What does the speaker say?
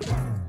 Bye.